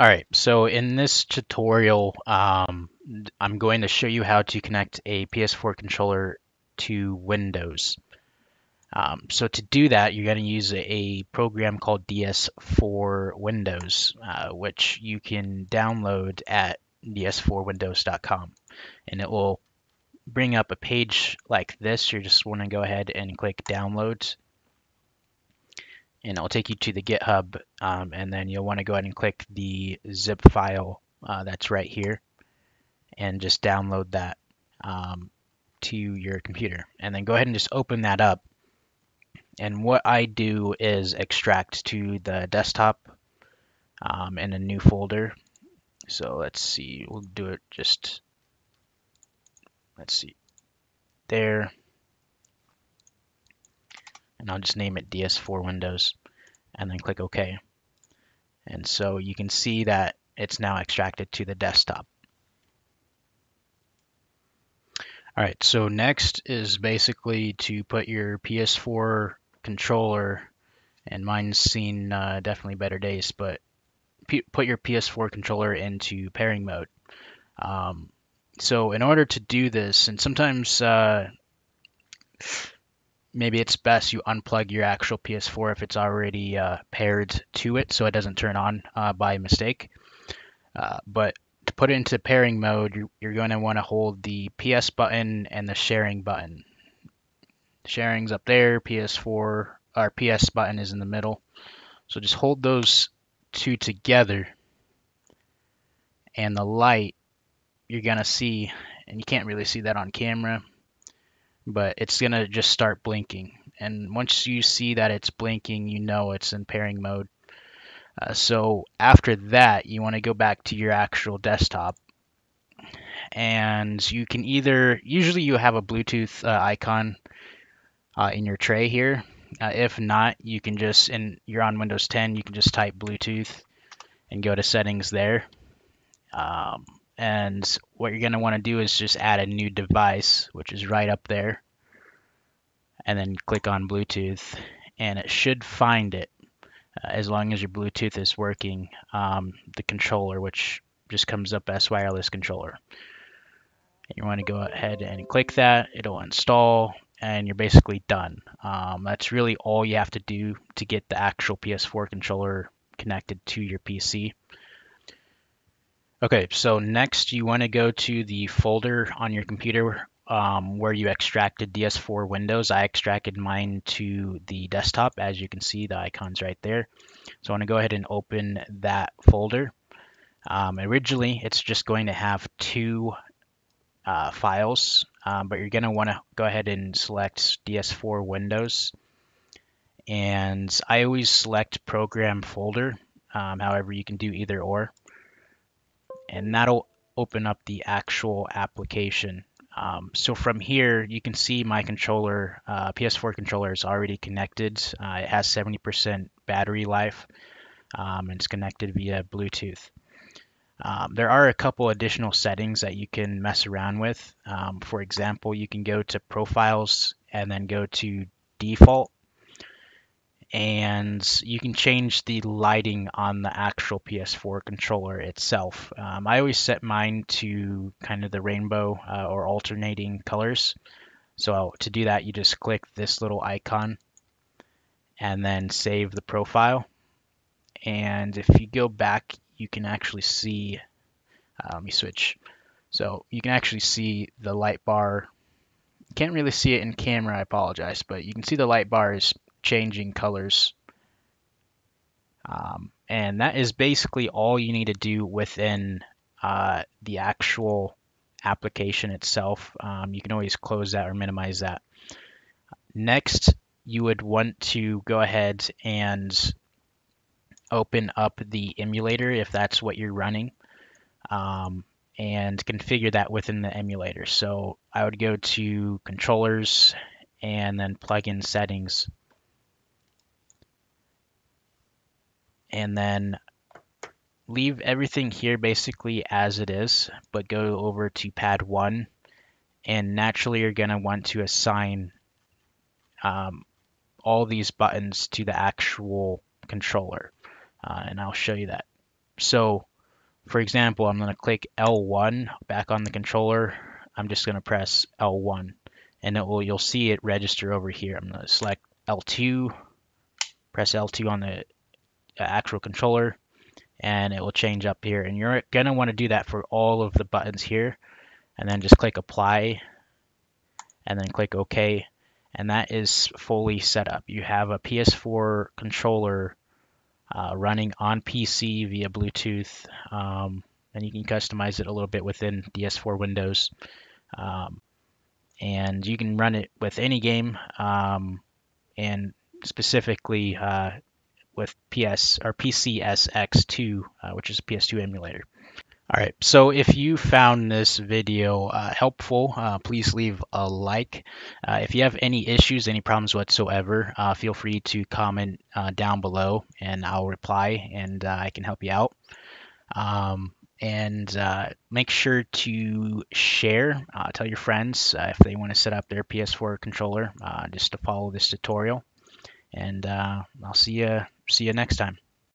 Alright, so in this tutorial, um, I'm going to show you how to connect a PS4 controller to Windows. Um, so to do that, you're going to use a program called DS4 Windows, uh, which you can download at ds4windows.com. And it will bring up a page like this. You're just want to go ahead and click download and it'll take you to the GitHub um, and then you'll want to go ahead and click the zip file uh, that's right here and just download that um, to your computer. And then go ahead and just open that up. And what I do is extract to the desktop um, in a new folder. So let's see we'll do it just let's see there and I'll just name it DS4 Windows and then click OK. And so you can see that it's now extracted to the desktop. All right, so next is basically to put your PS4 controller, and mine's seen uh, definitely better days, but put your PS4 controller into pairing mode. Um, so in order to do this, and sometimes uh, maybe it's best you unplug your actual PS4 if it's already uh, paired to it so it doesn't turn on uh, by mistake. Uh, but to put it into pairing mode, you're, you're going to want to hold the PS button and the sharing button. Sharing's up there, PS4 our PS button is in the middle. So just hold those two together and the light you're going to see, and you can't really see that on camera, but it's going to just start blinking. And once you see that it's blinking, you know it's in pairing mode. Uh, so after that, you want to go back to your actual desktop. And you can either, usually you have a Bluetooth uh, icon uh, in your tray here. Uh, if not, you can just, and you're on Windows 10, you can just type Bluetooth and go to settings there. Um, and what you're going to want to do is just add a new device, which is right up there. And then click on Bluetooth, and it should find it uh, as long as your Bluetooth is working, um, the controller, which just comes up as wireless controller. You want to go ahead and click that, it'll install, and you're basically done. Um, that's really all you have to do to get the actual PS4 controller connected to your PC. Okay, so next you want to go to the folder on your computer um, where you extracted DS4 Windows. I extracted mine to the desktop, as you can see, the icon's right there. So I want to go ahead and open that folder. Um, originally, it's just going to have two uh, files, um, but you're going to want to go ahead and select DS4 Windows. And I always select Program Folder. Um, however, you can do either or and that'll open up the actual application. Um, so from here, you can see my controller, uh, PS4 controller is already connected. Uh, it has 70% battery life um, and it's connected via Bluetooth. Um, there are a couple additional settings that you can mess around with. Um, for example, you can go to profiles and then go to default and you can change the lighting on the actual PS4 controller itself. Um, I always set mine to kind of the rainbow uh, or alternating colors. So to do that, you just click this little icon and then save the profile. And if you go back, you can actually see, uh, let me switch. So you can actually see the light bar. Can't really see it in camera, I apologize, but you can see the light bar is changing colors. Um, and that is basically all you need to do within uh, the actual application itself. Um, you can always close that or minimize that. Next, you would want to go ahead and open up the emulator if that's what you're running um, and configure that within the emulator. So I would go to controllers and then plugin settings and then leave everything here basically as it is, but go over to pad one and naturally you're going to want to assign um, all these buttons to the actual controller. Uh, and I'll show you that. So for example, I'm going to click L1 back on the controller. I'm just going to press L1 and it will you'll see it register over here. I'm going to select L2, press L2 on the actual controller and it will change up here and you're going to want to do that for all of the buttons here and then just click apply and then click OK and that is fully set up. You have a PS4 controller uh, running on PC via Bluetooth um, and you can customize it a little bit within DS4 Windows um, and you can run it with any game um, and specifically uh, with PS or PCSX2, uh, which is a PS2 emulator. All right, so if you found this video uh, helpful, uh, please leave a like. Uh, if you have any issues, any problems whatsoever, uh, feel free to comment uh, down below and I'll reply and uh, I can help you out. Um, and make sure to share, tell your friends if they want to set up their PS4 controller just to follow this tutorial. And uh, I'll see you see you next time.